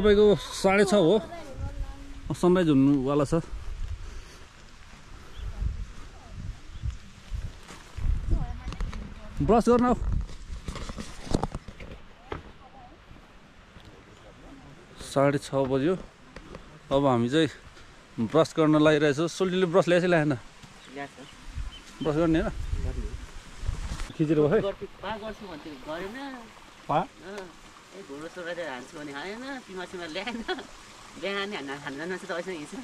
तपाईँको साढे छ हो। सनराइज हुनुवाला छ। ब्रस गर्न आऊ। साढे छ बज्यो। अब हामी चाहिँ ब्रस गर्न लागिरहेछौँ। सोल्टीले ब्रस ल्याएछ ल्याएन? ब्रस गर्ने होइन? खिचेर भयो ए घोडो सोरेर हान्छु भने हानेन पिमा सिमा ल्याएन बिहान नि हान्न हान्न जान्छ त अहिलेसम्म हिँड्छ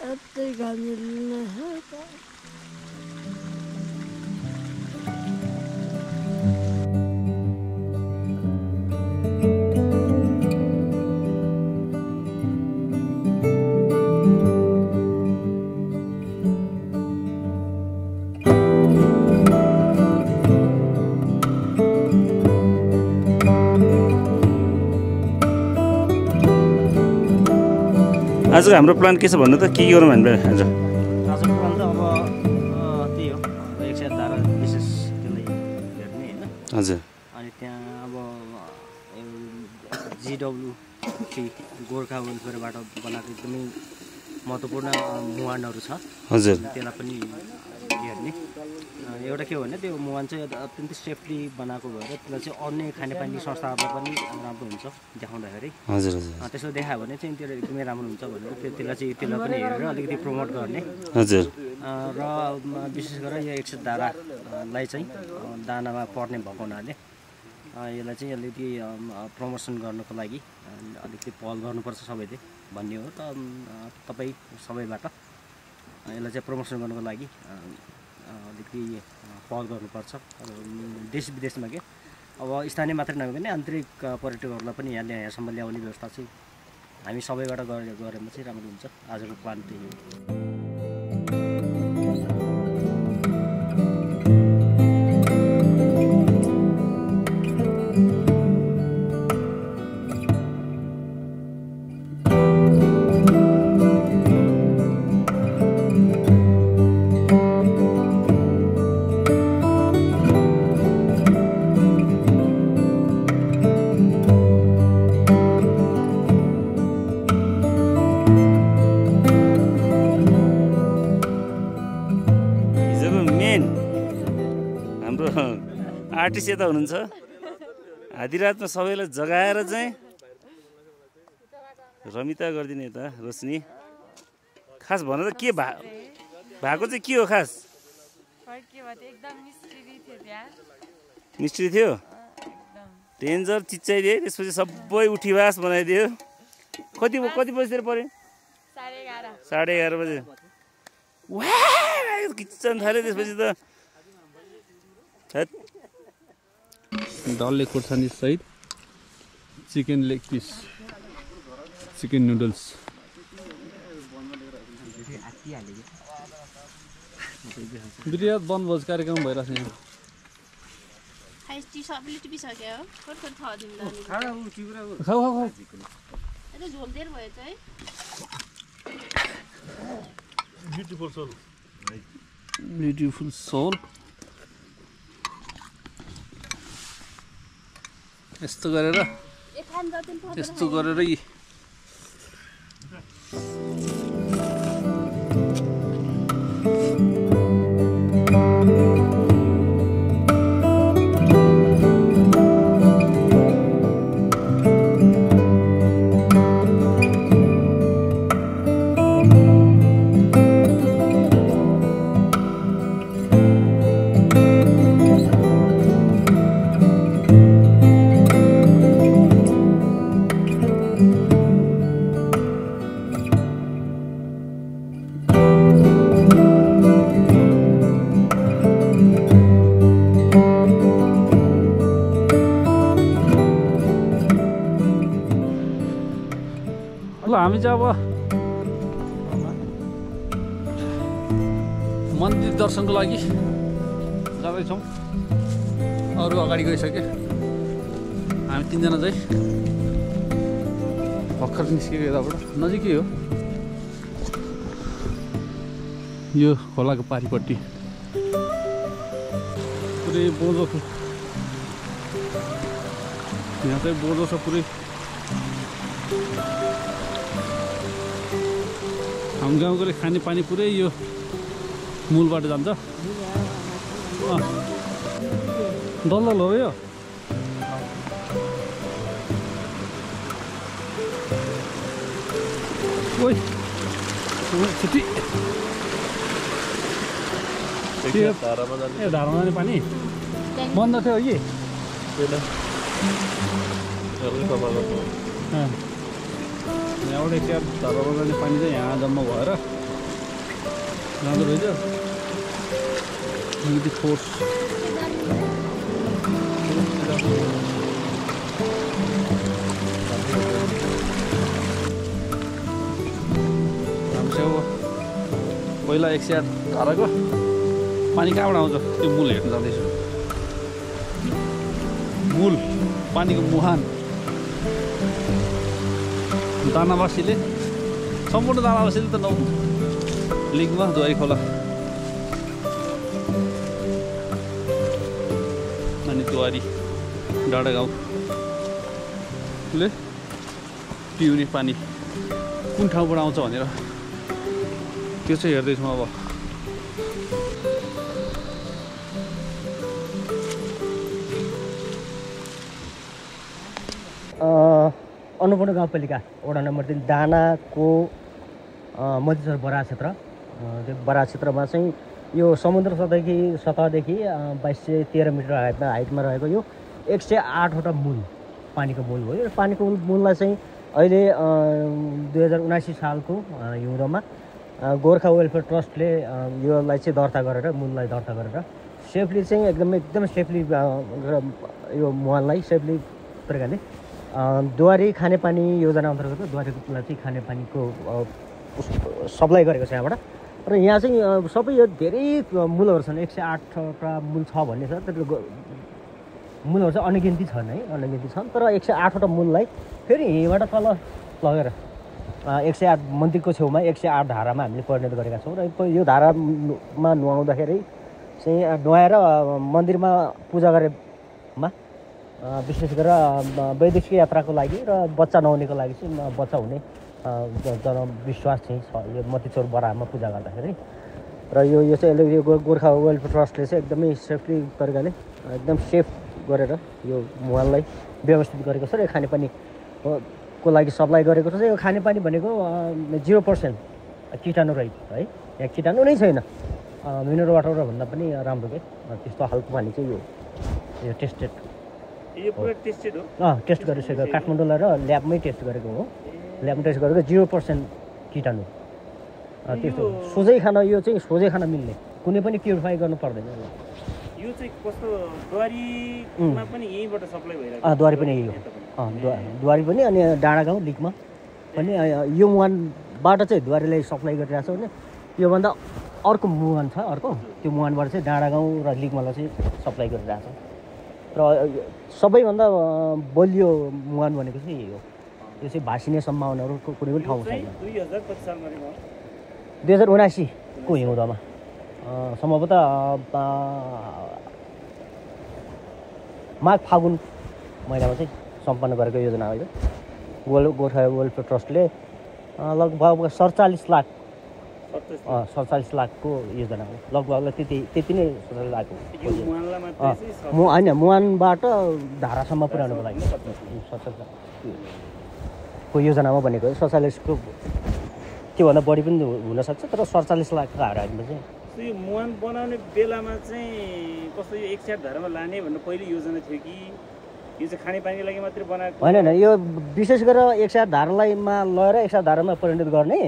यतै घामिलो आजको हाम्रो प्लान के छ भन्नु त? के गरौँ हामीले आज? आजको प्लान त अब त्यही हो। अब एक सय धारा विशेष त्यसलाई हेर्ने होइन। हजुर। अनि त्यहाँ अब जिडब्लु गोर्खा वेलफेयरबाट बनाएको एकदमै महत्त्वपूर्ण मुहानहरू छ। हजुर। त्यसलाई पनि हेर्ने एउटा के हो भने त्यो मुहान चाहिँ अत्यन्तै सेफली बनाएको भएर त्यसलाई चाहिँ अन्य खानेपानी संस्थाहरूलाई पनि राम्रो हुन्छ देखाउँदाखेरि। हजुर हजुर त्यसो देखायो भने चाहिँ त्यो एकदमै राम्रो हुन्छ भनेर त्यो त्यसलाई चाहिँ त्यसलाई पनि हेरेर अलिकति प्रमोट गर्ने। हजुर। र विशेष गरेर यो एकसठ धारालाई चाहिँ दानामा पर्ने भएको हुनाले यसलाई चाहिँ अलिकति प्रमोसन गर्नको लागि अलिकति पहल गर्नुपर्छ सबैले भन्ने हो। त तपाईँ सबैबाट यसलाई चाहिँ प्रमोसन गर्नको लागि अलिकति पहल गर्नुपर्छ। देश विदेशमा के? अब स्थानीय मात्रै नभए पनि आन्तरिक पर्यटकहरूलाई पनि यहाँ ल्या- यहाँसम्म ल्याउने व्यवस्था चाहिँ हामी सबैबाट गरे गरेमा चाहिँ राम्रो हुन्छ। आजको प्लान आर्टिस्ट यता हुनुहुन्छ। आधी रातमा सबैलाई जगाएर चाहिँ रमिता गरिदिने यता रोशनी। खास भन त के भा भएको चाहिँ के हो खास? मिस्ट्री थियो डेन्जर चिच्चाइदियो त्यसपछि सबै उठीवास बनाइदियो। कति कति बजीतिर पऱ्यो साढे एघार। बजे। वा किचन थाल्यो त्यसपछि त। डल्ले खोर्सानी सहित chicken leg piece chicken noodles. बिरियात वनभोज कार्यक्रम भइरहेको छ यहाँ खाइस्टी सबैले टिपिसक्यो हो थोर थोर थदिउँला खाऊ खाऊ खाऊ यता झोल धेर भयो चाहिँ ब्युटिफुल सोल यस्तो गरेर यस्तो गरेर दर्शनको लागि। जाँदैछौँ। अरू अगाडि गइसके। हामी तिनजना चाहिँ भर्खर निस्केको यताबाट। नजिकै हो। यो खोलाको पारिपट्टि। पुरै बोजो यहाँ चाहिँ बोर्डो छ पुरै। हाम्रो गाउँकोले खाने पानी पुरै यो मूलबाट जान्छ? अँ। डल्लो हो यो। ओइ छुट्टी। ए धारामा जाने पानी। बन्द थियो कि। यहाँबाट क्या धारामा जाने पानी चाहिँ यहाँ जम्मा भएर जाँदो रहेछ फोर्स पहिला एक सय धाराको पानी कहाँबाट आउँछ त्यो मूल हेर्न जाँदैछु मूल पानीको मुहान दानावासीले सम्पूर्ण दानावासीले त नौ लिङ्गमा द्वारी खोला अनि द्वारी डाँडा गाउँले पिउने पानी कुन ठाउँबाट आउँछ भनेर? त्यो चाहिँ हेर्दैछौँ अब। अन्नपूर्ण गाउँपालिका वडा नम्बर तिन दानाको मध्यस्थर बरा क्षेत्र। बरा क्षेत्रमा चाहिँ यो समुद्र सतहदेखि सतहदेखि बाइस सय तेह्र मिटर हाइटमा हाइटमा रहेको यो एक सय आठवटा मूल पानीको मूल हो। यो पानीको मूल- मूललाई चाहिँ अहिले दुई हजार उनासी सालको हिउँदोमा गोर्खा वेलफेयर ट्रस्टले योलाई चाहिँ दर्ता गरेर मूललाई दर्ता गरेर सेफली चाहिँ एकदमै एकदमै सेफली यो मुहानलाई सेफली प्रकारले द्वारी खानेपानी योजना अन्तर्गत द्वारीलाई चाहिँ खानेपानीको सप्लाई गरेको छ यहाँबाट। र यहाँ चाहिँ सबै यो धेरै मूलहरू छन्। एक सय आठवटा मूल छ भन्ने छ। तर मूलहरू चाहिँ अनगिन्ती छन् है अनगिन्ती छन्। तर एक सय आठवटा मूललाई फेरि यहीँबाट तल लगेर एक सय आठ मन्दिरको छेउमा एक सय आठ धारामा हामीले परिणत गरेका छौँ। र यो धारामा नुहाउँदाखेरि चाहिँ नुहाएर मन्दिरमा पूजा गरेमा विशेष गरेर वैदेशिक यात्राको लागि र बच्चा नहुनेको लागि चाहिँ बच्चा हुने अ, ज- जनविश्वास चाहिँ छ। यो मतिचौर बरामा पूजा गर्दाखेरि। र यो यो चाहिँ अहिले यो गोर्खा वेलफेयर ट्रस्टले चाहिँ एकदमै सेफ्टी तरिकाले एकदम सेफ गरेर यो मुहानलाई व्यवस्थित गरेको छ र यो खानेपानी को लागि सप्लाई गरेको छ यो खानेपानी भनेको जिरो पर्सेन्ट किटाणु रहित है। यहाँ किटाणु नै छैन। मिनरल वाटर भन्दा पनि राम्रो के? त्यस्तो खालको पानी चाहिँ यो यो टेस्टेड यो पुरा टेस्टेड हो? अँ टेस्ट गरिसकेको काठमाडौँलाई र ल्याबमै टेस्ट गरेको हो। ल्याबमा टेस्ट गरेको जिरो पर्सेन्ट किटाणु। त्यस्तो। सोझै खान यो चाहिँ सोझै खान मिल्ने। कुनै पनि प्युरिफाई गर्नु पर्दैन यसलाई। यो चाहिँ कस्तो द्वारीमा पनि यहीँबाट सप्लाई भइरहेको अँ द्वारी पनि यही हो। द्वारी पनि अनि डाँडा गाउँ लिकमा। पनि यो मुहानबाट चाहिँ द्वारीलाई सप्लाई गरिरहेको छ भने योभन्दा अर्को मुहान छ अर्को। त्यो मुहानबाट चाहिँ डाँडा गाउँ र लिकमालाई चाहिँ सप्लाई गरिरहेको छ र सबैभन्दा बलियो मुहान भनेको चाहिँ यही हो। यो चाहिँ भासिने सम्भावनाहरू कु- कुनै पनि ठाउँ छैन। दुई हजार उनासीको हिउँदोमा सम्भवतः माघ फागुन महिनामा चाहिँ सम्पन्न गरेको योजना हो यो। गोल गोर्खा वेलफेयर ट्रस्टले लगभग सडचालिस लाख सडचालिस लाखको योजना हो। लगभग त्यति त्यति नै सडचालिस लाख होइन मुहानबाट धारासम्म पुर्याउनुको लागि। सडचालिस लाख। को योजनामा भनेको सडचालिसको त्योभन्दा बढी पनि हुनसक्छ तर सडचालिस लाखको हाराहारीमा चाहिँ। यो मुहान बनाउने बेलामा चाहिँ कस्तो यो एक धारामा लाने भन्ने पहिले योजना थियो कि यो चाहिँ खानेपानीको लागि मात्रै बनाएको? होइन होइन यो विशेष गरेर एक साथ धारालाईमा लगेर एक साथ धारामा परिणत गर्ने।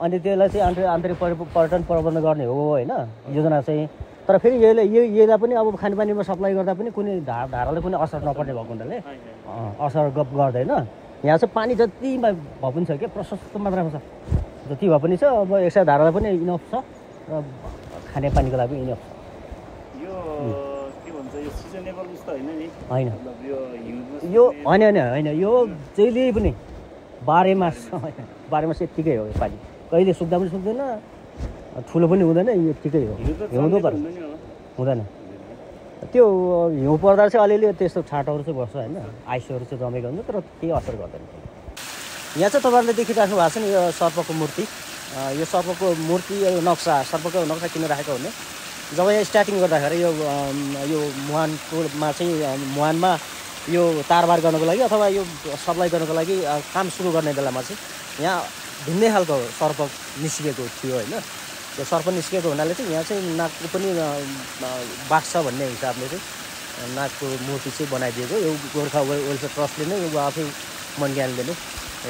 अनि त्यसलाई चाहिँ आन्तरिक आन्तरिक परि- पर्यटन प्रबन्ध गर्ने हो होइन योजना चाहिँ। तर फेरि यसले यो यसलाई पनि अब खानेपानीमा सप्लाई गर्दा पनि कुनै धा धारालाई कुनै असर नपर्ने भएको हुनाले असर गफ गर्दैन। यहाँ चाहिँ पानी जतिमा भए पनि छ क्या प्रशस्त मात्रामा छ। जति भए पनि छ अब एक सय धारालाई पनि इनफ छ र खानेपानीको लागि पनि इनफ छ होइन यो होइन होइन होइन यो जहिले पनि बाह्रै मास होइन बाह्रै मास यत्तिकै हो यो पानी। कहिले सुक्दा पनि सुक्दैन ठुलो पनि हुँदैन यो यत्तिकै हो। हिउँदो हो। हुँदैन। त्यो हिउँ पर्दा चाहिँ अलिअलि त्यस्तो छाँटहरू चाहिँ बस्छ होइन? आइसहरू चाहिँ जमेको हुन्छ तर केही असर गर्दैन। यहाँ चाहिँ तपाईँहरूले देखिराख्नु भएको छ नि यो सर्पको मूर्ति। यो सर्पको मूर्ति यो नक्सा सर्पको नक्सा किन राखेको भने जब यहाँ स्टार्टिङ गर्दाखेरि यो यो मुहानकोमा चाहिँ मुहानमा यो तारबार गर्नको लागि अथवा यो सप्लाई गर्नको लागि काम सुरु गर्ने बेलामा चाहिँ यहाँ भिन्नै खालको सर्प निस्किएको थियो होइन? सर्प निस्किएको हुनाले चाहिँ यहाँ चाहिँ नागको पनि अ, अ, बास छ भन्ने हिसाबले चाहिँ नागको मूर्ति चाहिँ बनाइदिएको। यो गोर्खा वेल वेलफेयर ट्रस्टले नै यो आफै मनज्ञानले नै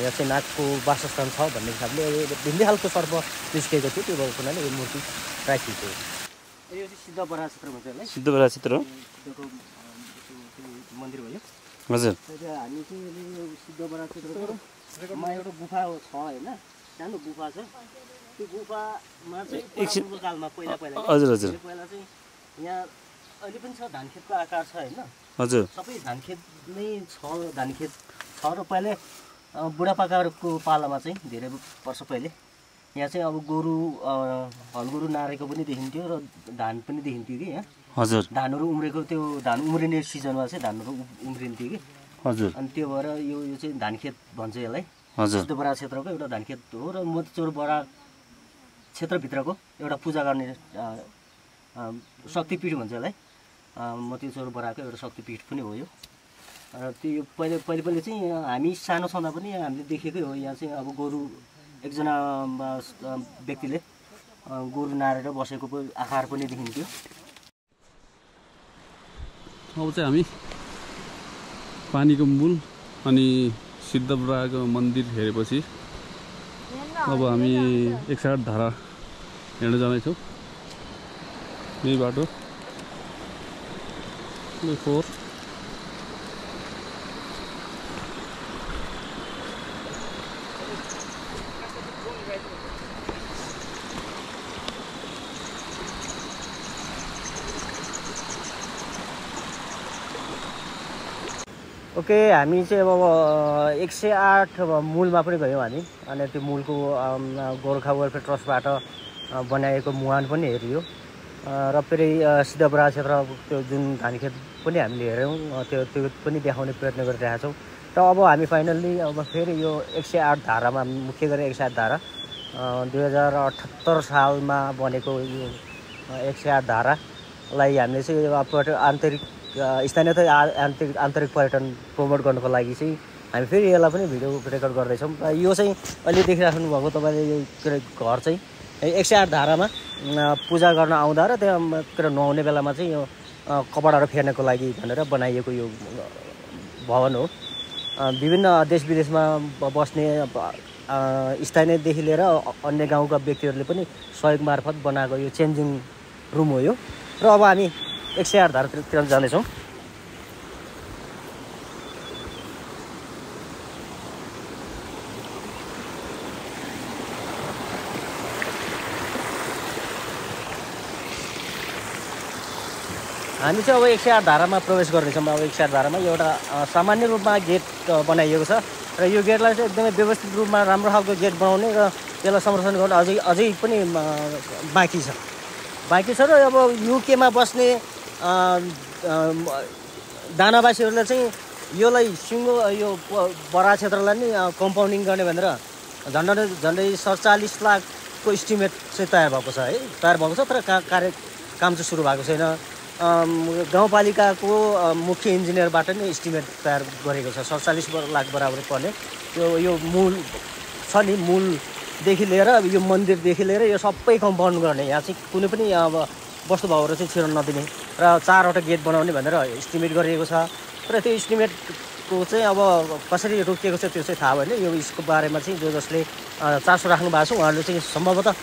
यहाँ चाहिँ नागको वासस्थान छ भन्ने हिसाबले भिन्दै खालको सर्प निस्किएको थियो। त्यो भएको हुनाले यो मूर्ति राखिएको यो चाहिँ सिद्ध बरा क्षेत्र हो? मन्दिर भयो। हजुर। त्यहाँ हामी चाहिँ एउटा गुफा छ होइन? सानो गुफा छ। त्यो गुफामा चाहिँ कालमा पहिला पहिला? हजुर हजुर। पहिला चाहिँ यहाँ अहिले पनि छ धान खेतको आकार छ होइन। हजुर। सबै धान खेत नै छ धान खेत छ र पहिले बुढापाकाहरूको पालामा चाहिँ धेरै वर्ष पहिले। यहाँ चाहिँ अब गोरु अ, हल गोरु नारेको पनि देखिन्थ्यो र धान पनि देखिन्थ्यो कि यहाँ। हजुर। धानहरू उम्रेको त्यो धान उम्रिने सिजनमा चाहिँ धानहरू उम्रिन्थ्यो कि। हजुर। अनि त्यो भएर यो यो चाहिँ धान खेत भन्छ यसलाई। हजुर। सिद्धबरा क्षेत्रको एउटा धान खेत हो र मोतीचोर बडा क्षेत्रभित्रको एउटा पूजा गर्ने शक्तिपीठ भन्छ यसलाई। मोतीचोर बडाको एउटा शक्तिपीठ पनि हो यो। र त्यो पहिले पहिले पहिले चाहिँ हामी सानो छँदा पनि हामीले देखेकै हो यहाँ चाहिँ अब गोरु एकजना व्यक्तिले गोरु नारेर बसेको पो आकार पनि देखिन्थ्यो। अब चाहिँ हामी पानीको मूल अनि सिद्धबराको मन्दिर हेरेपछि अब हामी एक साइड धारा हिँड्न जाँदैछौँ। यही बाटो। फोहोर ओके हामी चाहिँ अब एक सय आठ मूलमा पनि गयौँ हामी। अनि त्यो मूलको गोर्खा वेलफेयर ट्रस्टबाट बनाएको मुहान पनि हेरियो। र फेरि अ, सिद्धबरा क्षेत्र त्यो जुन धानखेत पनि हामीले हेऱ्यौँ त्यो त्यो पनि देखाउने प्रयत्न गरिरहेका छौँ। र अब हामी फाइनल्ली अब फेरि यो एक सय आठ धारामा मुख्य गरी एक सय आठ धारा दुई हजार अठहत्तर सालमा बनेको यो एक सय आठ धारालाई हामीले चाहिँ अब आन्तरिक स्थानीय आन्तरिक आन्तरिक पर्यटन प्रमोट गर्नको लागि चाहिँ हामी फेरि यसलाई पनि भिडियो रेकर्ड गर्दैछौँ। र यो चाहिँ अहिले देखिराख्नु भएको तपाईँले यो के अरे घर चाहिँ एक सय आठ धारामा पूजा गर्न आउँदा र त्यहाँ के अरे नुहाउने बेलामा चाहिँ यो कपडाहरू फेर्नको लागि भनेर बनाइएको यो भवन हो। विभिन्न देश विदेशमा बस्ने स्थानीयदेखि लिएर अन्य गाउँका व्यक्तिहरूले पनि सहयोग मार्फत बनाएको यो चेन्जिङ रुम हो यो। र अब हामी एक सय आठ धारातिर जाँदैछौँ। हामी चाहिँ अब एक सय आठ धारामा प्रवेश गर्दैछौँ। अब एक सय आठ धारामा एउटा सामान्य रूपमा गेट बनाइएको छ। र यो गेटलाई चाहिँ एकदमै व्यवस्थित रूपमा राम्रो खालको गेट बनाउने र त्यसलाई संरक्षण गर्नु अझै अझै पनि बाँकी छ। बाँकी छ र अब युकेमा बस्ने दानावासीहरूले चाहिँ योलाई सिङ्गो यो बडा क्षेत्रलाई नै कम्पाउन्डिङ गर्ने भनेर झन्डै झन्डै सडचालिस लाखको इस्टिमेट चाहिँ तयार भएको छ है? तयार भएको छ तर का कार्य काम चाहिँ सुरु भएको छैन। गाउँपालिकाको मुख्य इन्जिनियरबाट नै इस्टिमेट तयार गरेको छ सडचालिस लाख बराबर पर्ने। यो यो मूल छ नि मूलदेखि लिएर यो मन्दिरदेखि लिएर यो सबै कम्पाउन्ड गर्ने। यहाँ चाहिँ कुनै पनि अब वस्तुभावहरू चाहिँ छिर्न नदिने र चारवटा गेट बनाउने भनेर इस्टिमेट गरिएको छ। तर त्यो इस्टिमेटको चाहिँ अब कसरी रोकिएको छ त्यो चाहिँ थाहा भएन। यो यसको बारेमा चाहिँ जो जसले चासो राख्नु भएको छ उहाँहरूले चाहिँ सम्भवतः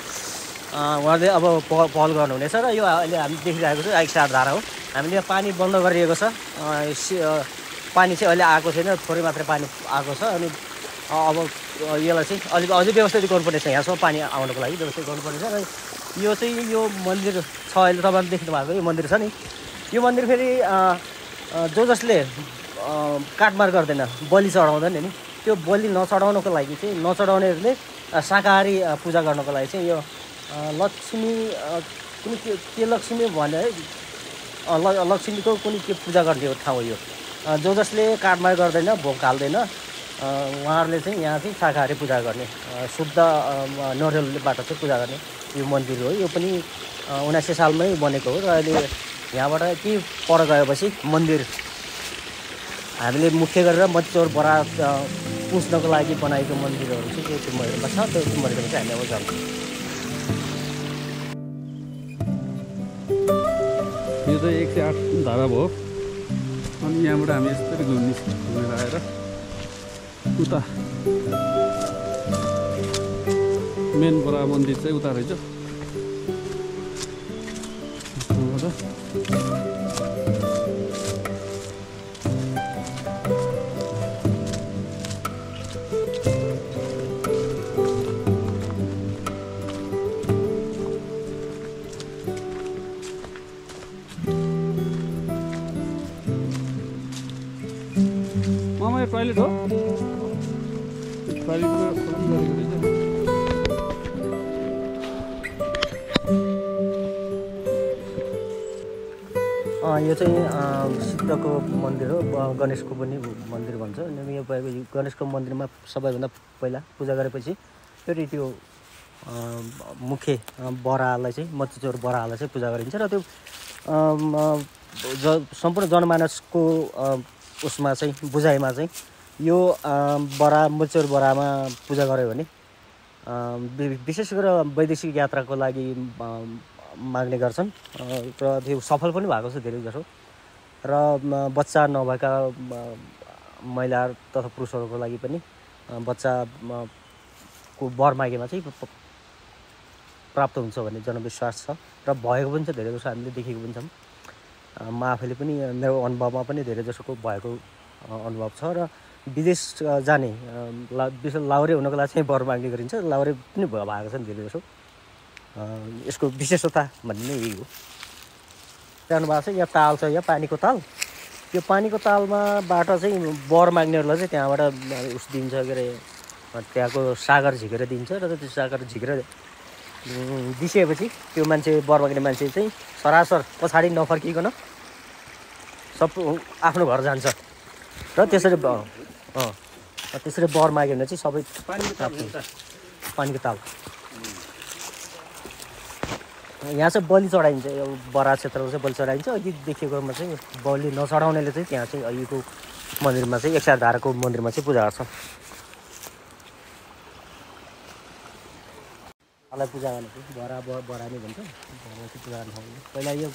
उहाँले अब पहल गर्नुहुनेछ र यो अहिले हामी देखिरहेको छ एक धारा हो। हामीले पानी बन्द गरिएको छ। पानी चाहिँ अहिले आएको छैन थोरै मात्रै पानी आएको छ अनि अब यसलाई चाहिँ अलिक अझै व्यवस्थित गर्नुपर्नेछ। यहाँसम्म पानी आउनको लागि व्यवस्थित गर्नुपर्नेछ। र यो चाहिँ यो मन्दिर छ अहिले तपाईँले देख्नु भएको यो मन्दिर छ नि। यो मन्दिर फेरि जो जसले काटमार गर्दैन बलि चढाउँदैन नि। त्यो बलि नचढाउनको लागि चाहिँ नचढाउनेहरूले शाकाहारी पूजा गर्नको लागि चाहिँ यो लक्ष्मी कुनै के के लक्ष्मी भने है? ल- लक्ष्मीको कुनै के पूजा गर्ने ठाउँ हो यो। जो जसले काठमाड गर्दैन भोग हाल्दैन उहाँहरूले चाहिँ यहाँ चाहिँ शाकाहारी पूजा गर्ने शुद्ध नरिवलबाट चाहिँ पूजा गर्ने यो मन्दिर हो। यो पनि उनासी सालमै बनेको हो र अहिले यहाँबाट केही पर गएपछि मन्दिर हामीले मुख्य गरेर मच्चौर बरा अ, पुज्नको लागि बनाएको मन्दिरहरू चाहिँ त्यो मन्दिरमा छ त्यो त्यो मन्दिरमा चाहिँ हामी अब जान्छौँ यो चाहिँ एक सय आठ धारा भयो। अनि यहाँबाट हामी यस्तरी घुम्ने घुमेर आएर उता। मेन बडा मन्दिर चाहिँ उता रहेछ। गरेको यो चाहिँ सिद्धको मन्दिर हो गणेशको पनि मन्दिर भन्छ। यो भएको गणेशको मन्दिरमा सबैभन्दा पहिला पूजा गरेपछि फेरि त्यो अँ, मुखे अँ, बरालाई चाहिँ मच्चौर बरालाई चाहिँ पूजा गरिन्छ र त्यो ज सम्पूर्ण जनमानसको उसमा चाहिँ बुझाइमा चाहिँ यो बरा मच्चौर बरामा पूजा गऱ्यो भने विशेष गरेर वैदेशिक यात्राको लागि माग्ने गर्छन्। र त्यो सफल पनि भएको छ धेरै जसो। र बच्चा नभएका महिला तथा पुरुषहरूको लागि पनि बच्चा को वर मागेमा चाहिँ प्राप्त हुन्छ भन्ने जनविश्वास छ। र भएको पनि छ धेरै जसो हामीले देखेको पनि छौँ। म आफैले पनि मेरो अनुभवमा पनि धेरै जसोको भएको अनुभव छ। र विदेश जाने लाउरे हुनको लागि चाहिँ वर माग्ने गरिन्छ। लाउरे पनि भएको छन् धेरै जसो यसको विशेषता भन्ने नै यही हो। जानु भएको छ यहाँ ताल छ यहाँ पानीको ताल। यो पानीको तालमाबाट चाहिँ वर माग्नेहरूलाई चाहिँ त्यहाँबाट उस दिन्छ के अरे त्यहाँको सागर झिकेर दिन्छ र त्यो सागर झिकेर उम्, दिइसकेपछि त्यो मान्छे वर माग्ने मान्छे चाहिँ सरासर पछाडि नफर्किकन सब आफ्नो घर जान्छ। र त्यसरी अँ। त्यसरी वर माग्यो भने चाहिँ सबै पानीको ताल यहाँ चाहिँ बलि चढाइन्छ यो बरा क्षेत्रमा चाहिँ बलि चढाइन्छ। अघि देखेकोमा चाहिँ बलि नचढाउनेले चाहिँ त्यहाँ चाहिँ अहिलेको मन्दिरमा चाहिँ एक धाराको मन्दिरमा चाहिँ पूजा गर्छ। बरालाई पूजा गर्ने बरा बरा नै भन्छ। बरा चाहिँ पूजा गर्ने। पहिला यो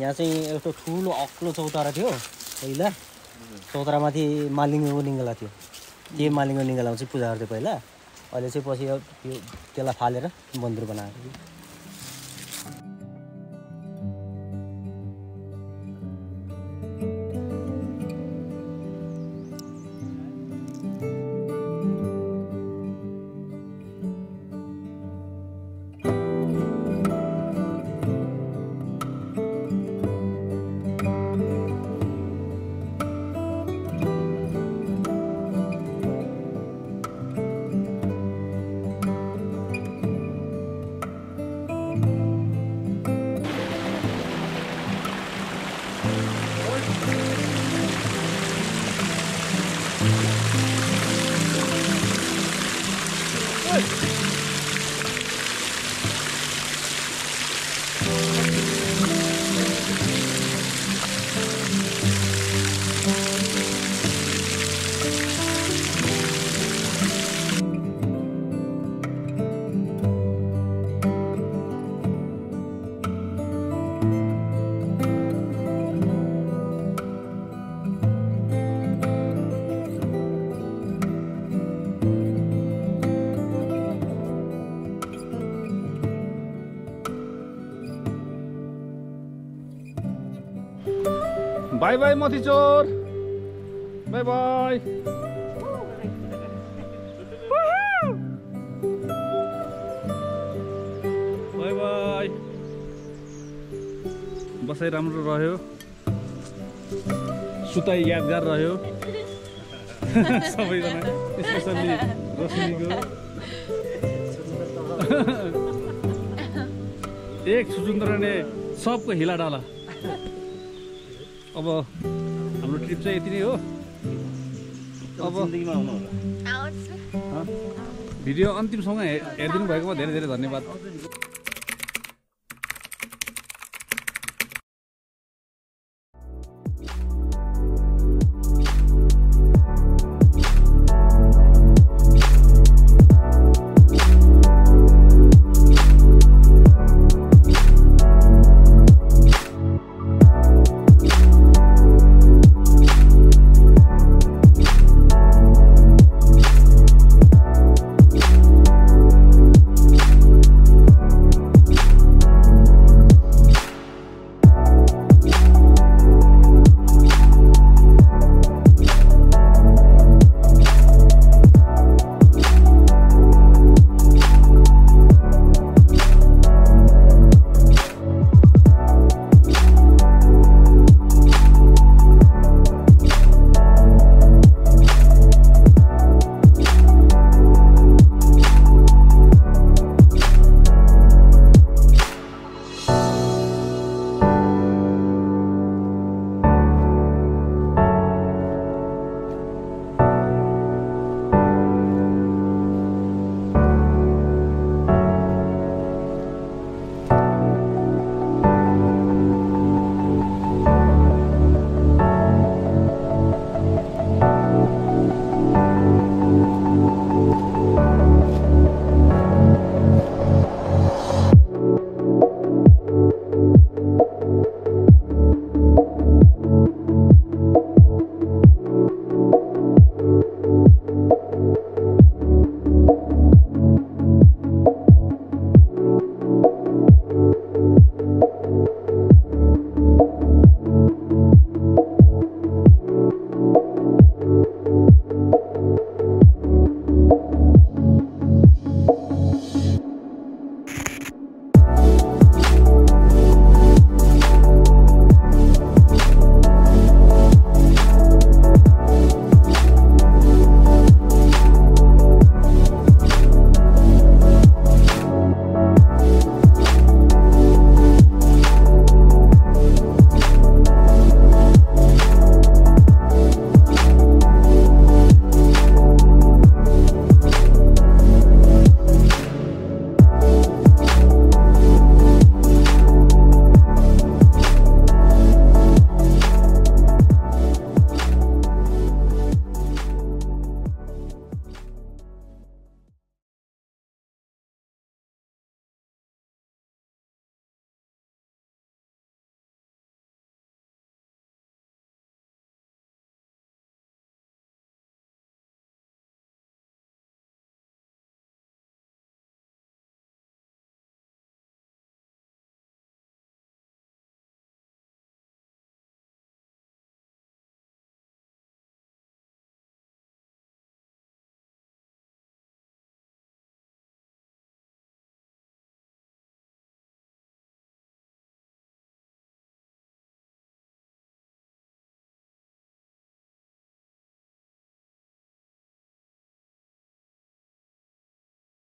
यहाँ चाहिँ एउटा ठुलो अग्लो चौतारा थियो पहिला। चौतारामाथि मालिङ्गको निङ्गला थियो। त्यही मालिङ्गो निङ्गलामा चाहिँ पूजा गर्थ्यो पहिला। अहिले चाहिँ पछि त्यो त्यसलाई फालेर मन्दिर बनाएको। बाई बाई मथी चोर बाई बाई बाई बसाइ राम्रो रह्यो। सुताइ यादगार रह्यो। सबैजना स्पेसल्ली रोशनीको। एक सुचुन्द्र ने सबको हिला डाला। अब हाम्रो ट्रिप चाहिँ यति नै हो। अब भिडियो अन्तिमसम्म हे- हेरिदिनु भएकोमा धेरै धेरै धन्यवाद।